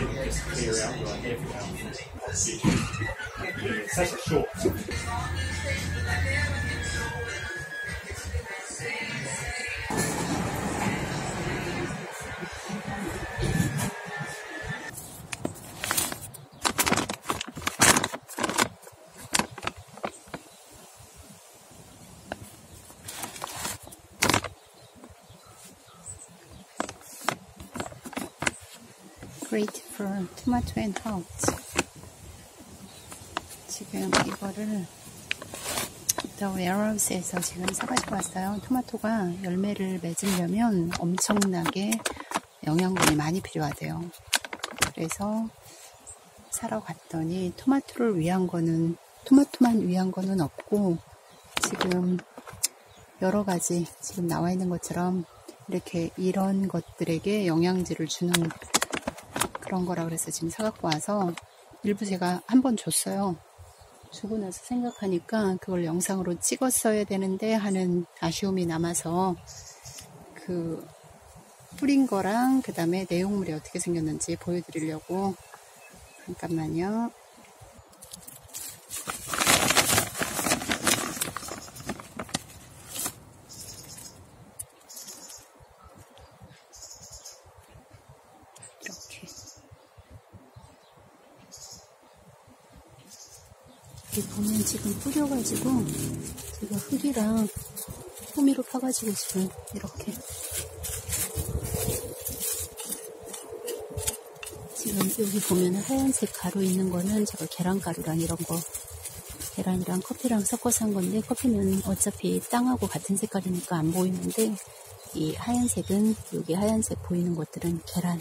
didn't just clear out your idea for how such a short. Great for tomato and heart. 지금 이거를 더 웨어하우스에서 지금 사가지고 왔어요. 토마토가 열매를 맺으려면 엄청나게 영양분이 많이 필요하대요. 그래서 사러 갔더니 토마토를 위한 거는 토마토만 위한 거는 없고 지금 여러 가지 지금 나와 있는 것처럼 이렇게 이런 것들에게 영양제를 주는 그런 거라 그래서 지금 사갖고 와서 일부 제가 한 번 줬어요. 주고 나서 생각하니까 그걸 영상으로 찍었어야 되는데 하는 아쉬움이 남아서 그 뿌린 거랑 그 다음에 내용물이 어떻게 생겼는지 보여드리려고 잠깐만요. 여기 보면 지금 뿌려가지고 제가 흙이랑 호미로 파가지고 지금 이렇게 지금 여기 보면 하얀색 가루 있는 거는 제가 계란가루랑 이런 거. 계란이랑 커피랑 섞어서 한 건데 커피는 어차피 땅하고 같은 색깔이니까 안 보이는데 이 하얀색은 여기 하얀색 보이는 것들은 계란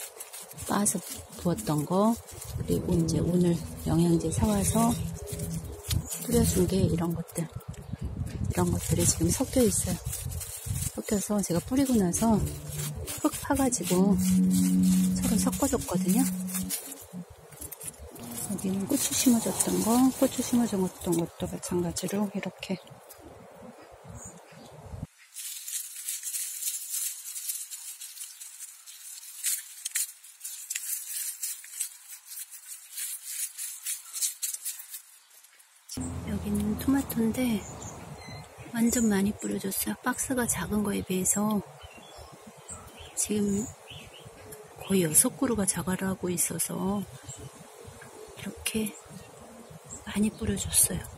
빻아서 부었던 거. 그리고 이제 오늘 영양제 사와서 뿌려준 게 이런 것들. 이런 것들이 지금 섞여 있어요. 섞여서 제가 뿌리고 나서 흙 파가지고 서로 섞어줬거든요. 여기는 고추 심어줬던 거 고추 심어줬던 것도 마찬가지로 이렇게 토마토인데 완전 많이 뿌려줬어요. 박스가 작은 거에 비해서 지금 거의 여섯 그루가 자라고 있어서 이렇게 많이 뿌려줬어요.